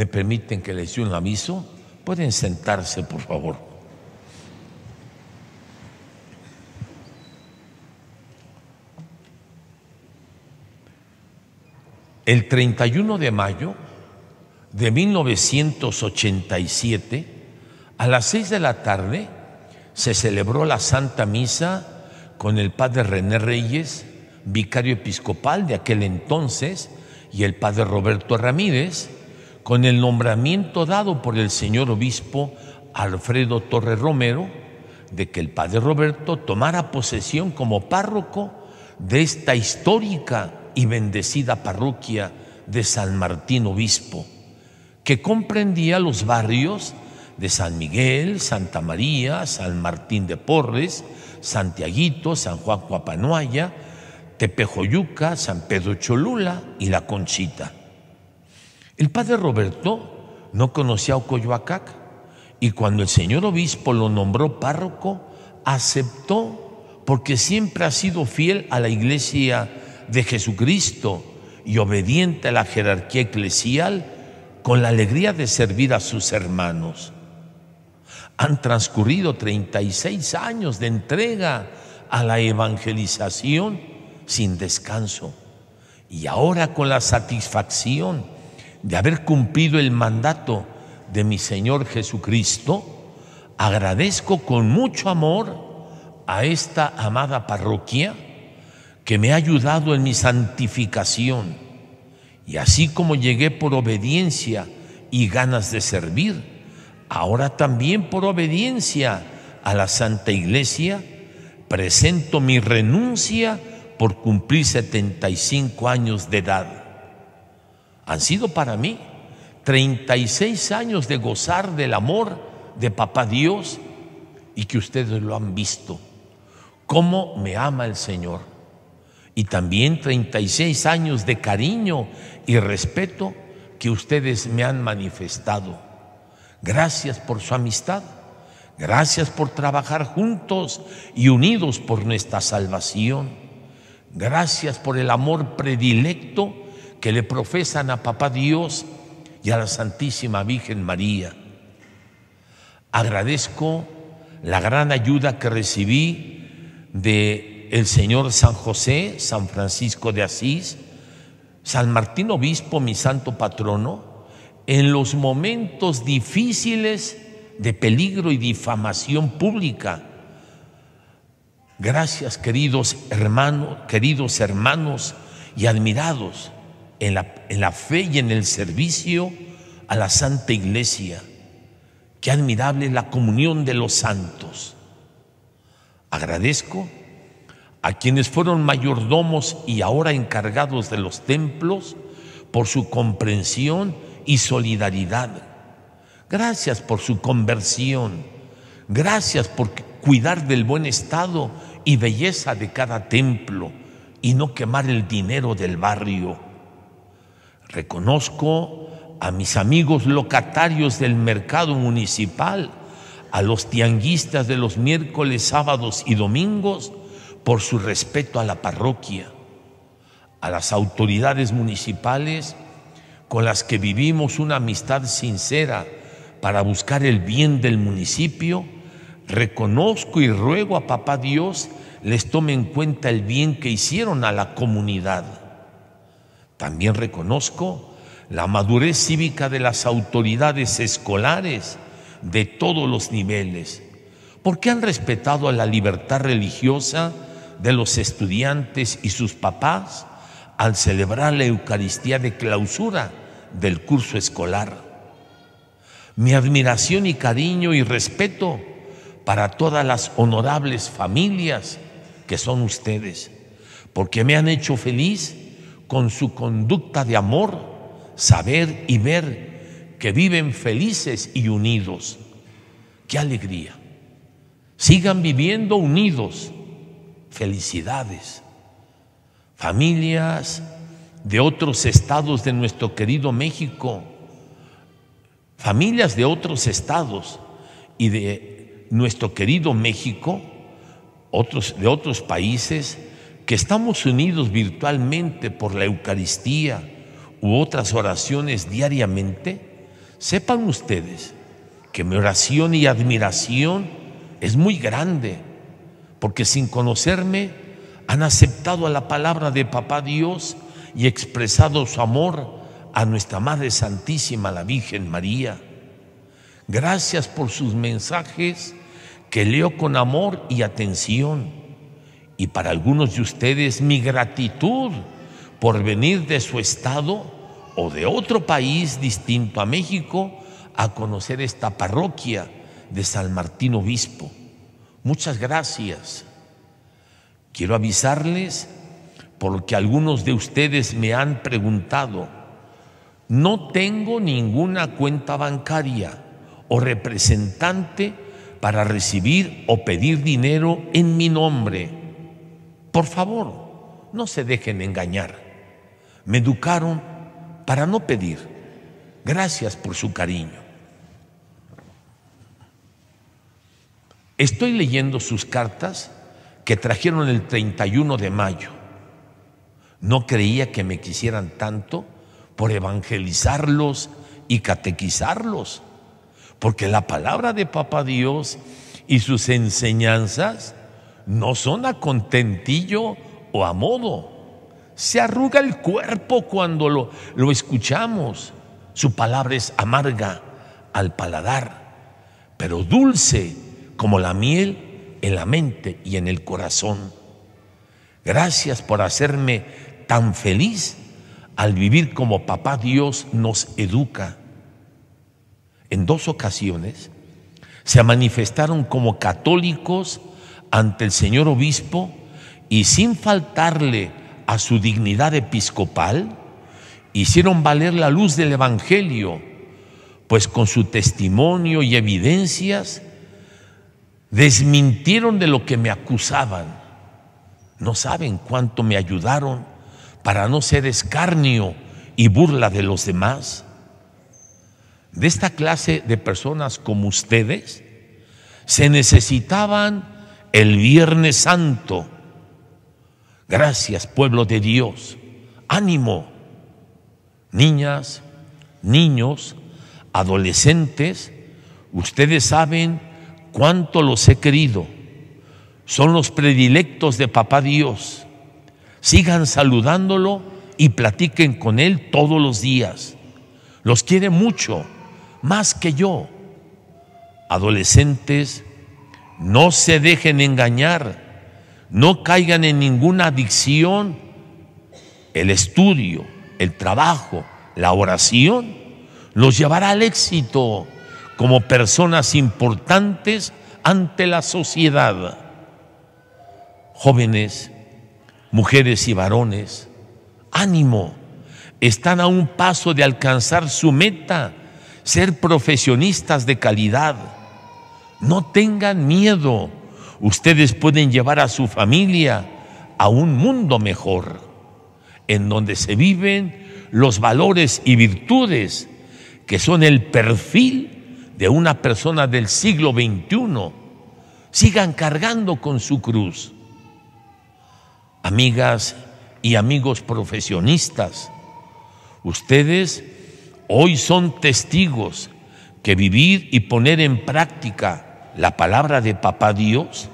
¿Me permiten que les dé un aviso? Pueden sentarse, por favor. El 31 de mayo de 1987, a las seis de la tarde, se celebró la Santa Misa con el padre René Reyes, vicario episcopal de aquel entonces, y el padre Roberto Ramírez, con el nombramiento dado por el señor obispo Alfredo Torre Romero de que el padre Roberto tomara posesión como párroco de esta histórica y bendecida parroquia de San Martín Obispo, que comprendía los barrios de San Miguel, Santa María, San Martín de Porres, Santiaguito, San Juan Cuapanuaya, Tepejoyuca, San Pedro Cholula y La Conchita. El padre Roberto no conocía a Ocoyoacac y cuando el señor obispo lo nombró párroco, aceptó porque siempre ha sido fiel a la iglesia de Jesucristo y obediente a la jerarquía eclesial con la alegría de servir a sus hermanos. Han transcurrido 36 años de entrega a la evangelización sin descanso y ahora con la satisfacción de haber cumplido el mandato de mi Señor Jesucristo, agradezco con mucho amor a esta amada parroquia que me ha ayudado en mi santificación. Y así como llegué por obediencia y ganas de servir, ahora también por obediencia a la Santa Iglesia, presento mi renuncia por cumplir 75 años de edad han sido para mí 36 años de gozar del amor de Papá Dios y que ustedes lo han visto. Cómo me ama el Señor. Y también 36 años de cariño y respeto que ustedes me han manifestado. Gracias por su amistad. Gracias por trabajar juntos y unidos por nuestra salvación. Gracias por el amor predilecto que le profesan a Papá Dios y a la Santísima Virgen María. Agradezco la gran ayuda que recibí de el Señor San José, San Francisco de Asís, San Martín Obispo, mi santo patrono, en los momentos difíciles de peligro y difamación pública. Gracias, queridos hermanos, queridos hermanos y admirados en la, fe y en el servicio a la Santa Iglesia. Qué admirable la comunión de los santos. Agradezco a quienes fueron mayordomos y ahora encargados de los templos por su comprensión y solidaridad. Gracias por su conversión. Gracias por cuidar del buen estado y belleza de cada templo y no quemar el dinero del barrio. Reconozco a mis amigos locatarios del mercado municipal, a los tianguistas de los miércoles, sábados y domingos por su respeto a la parroquia, a las autoridades municipales con las que vivimos una amistad sincera para buscar el bien del municipio, reconozco y ruego a Papá Dios les tome en cuenta el bien que hicieron a la comunidad. También reconozco la madurez cívica de las autoridades escolares de todos los niveles, porque han respetado la libertad religiosa de los estudiantes y sus papás al celebrar la Eucaristía de clausura del curso escolar. Mi admiración y cariño y respeto para todas las honorables familias que son ustedes, porque me han hecho feliz con su conducta de amor, saber y ver que viven felices y unidos. ¡Qué alegría! Sigan viviendo unidos. Felicidades. Familias de otros estados de nuestro querido México, familias de otros estados y de nuestro querido México, otros de otros países, que estamos unidos virtualmente por la Eucaristía u otras oraciones diariamente, Sepan ustedes que mi oración y admiración es muy grande, porque sin conocerme han aceptado a la palabra de Papá Dios y expresado su amor a nuestra Madre Santísima, la Virgen María. Gracias por sus mensajes que leo con amor y atención. Y para algunos de ustedes mi gratitud por venir de su estado o de otro país distinto a México a conocer esta parroquia de San Martín Obispo. Muchas gracias. Quiero avisarles, porque algunos de ustedes me han preguntado, no tengo ninguna cuenta bancaria o representante para recibir o pedir dinero en mi nombre. Por favor, no se dejen engañar. Me educaron para no pedir. Gracias por su cariño. Estoy leyendo sus cartas que trajeron el 31 de mayo. No creía que me quisieran tanto por evangelizarlos y catequizarlos, porque la palabra de Papá Dios y sus enseñanzas no son a contentillo o a modo se arruga el cuerpo cuando lo, lo escuchamos. Su palabra es amarga al paladar, pero dulce como la miel en la mente y en el corazón. Gracias por hacerme tan feliz al vivir como papá Dios nos educa. En dos ocasiones se manifestaron como católicos ante el señor obispo y sin faltarle a su dignidad episcopal, hicieron valer la luz del Evangelio, pues con su testimonio y evidencias desmintieron de lo que me acusaban. No saben cuánto me ayudaron para no ser escarnio y burla de los demás. De esta clase de personas como ustedes se necesitaban el Viernes Santo Gracias, pueblo de Dios. Ánimo. Niñas, niños, adolescentes, ustedes saben cuánto los he querido. Son los predilectos de Papá Dios. Sigan saludándolo y platiquen con Él todos los días. Los quiere mucho, más que yo. Adolescentes, no se dejen engañar no caigan en ninguna adicción. El estudio, el trabajo, la oración los llevará al éxito como personas importantes ante la sociedad. Jóvenes, mujeres y varones, ánimo, están a un paso de alcanzar su meta, ser profesionistas de calidad. No tengan miedo ustedes pueden llevar a su familia a un mundo mejor, en donde se viven los valores y virtudes que son el perfil de una persona del siglo XXI. Sigan cargando con su cruz. Amigas y amigos profesionistas, ustedes hoy son testigos que vivir y poner en práctica la palabra de Papá Dios,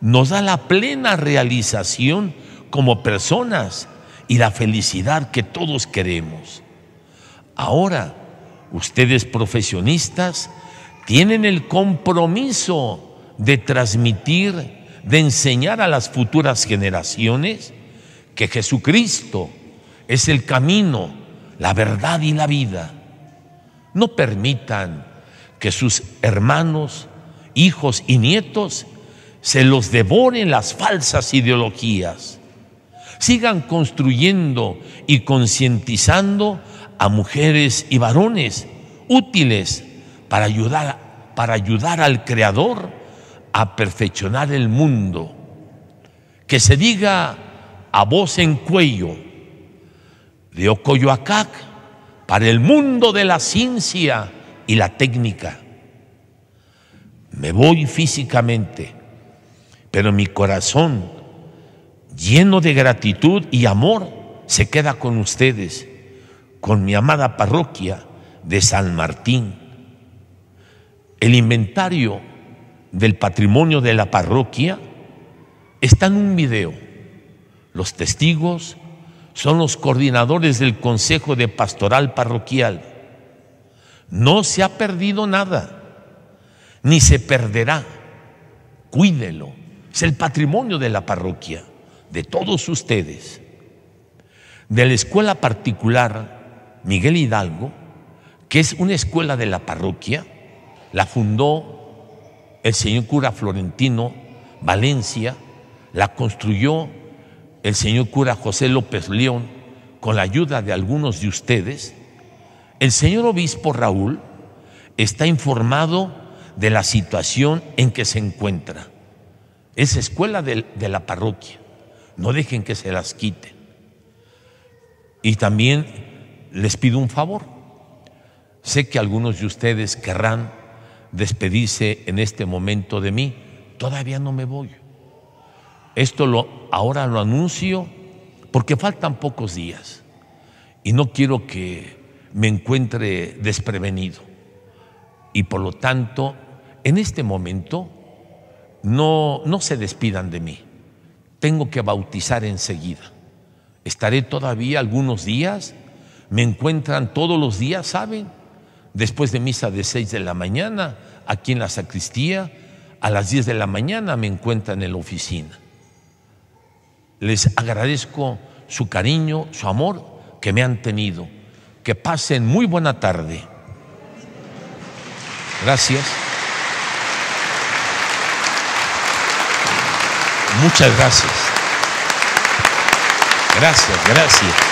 nos da la plena realización como personas y la felicidad que todos queremos. Ahora, ustedes profesionistas tienen el compromiso de transmitir, de enseñar a las futuras generaciones que Jesucristo es el camino, la verdad y la vida. No permitan que sus hermanos hijos y nietos se los devoren las falsas ideologías. Sigan construyendo y concientizando a mujeres y varones útiles para ayudar, para ayudar al Creador a perfeccionar el mundo. Que se diga a voz en cuello de Ocoyoacac para el mundo de la ciencia y la técnica me voy físicamente, pero mi corazón, lleno de gratitud y amor, se queda con ustedes, con mi amada parroquia de San Martín. El inventario del patrimonio de la parroquia está en un video. Los testigos son los coordinadores del Consejo de Pastoral Parroquial. No se ha perdido nada, ni se perderá. Cuídelo. Es el patrimonio de la parroquia, de todos ustedes. De la escuela particular Miguel Hidalgo, que es una escuela de la parroquia, la fundó el señor cura Florentino Valencia, la construyó el señor cura José López León con la ayuda de algunos de ustedes, el señor obispo Raúl está informado de la situación en que se encuentra. Es escuela de, de la parroquia. No dejen que se las quiten. Y también les pido un favor. Sé que algunos de ustedes querrán despedirse en este momento de mí. Todavía no me voy. Esto lo, ahora lo anuncio porque faltan pocos días y no quiero que me encuentre desprevenido. Y por lo tanto, en este momento, no, no se despidan de mí. Tengo que bautizar enseguida. Estaré todavía algunos días. Me encuentran todos los días, ¿saben? Después de misa de 6 de la mañana, aquí en la sacristía, a las 10 de la mañana me encuentran en la oficina. Les agradezco su cariño, su amor que me han tenido. Que pasen muy buena tarde. Gracias. Muchas gracias. Gracias, gracias.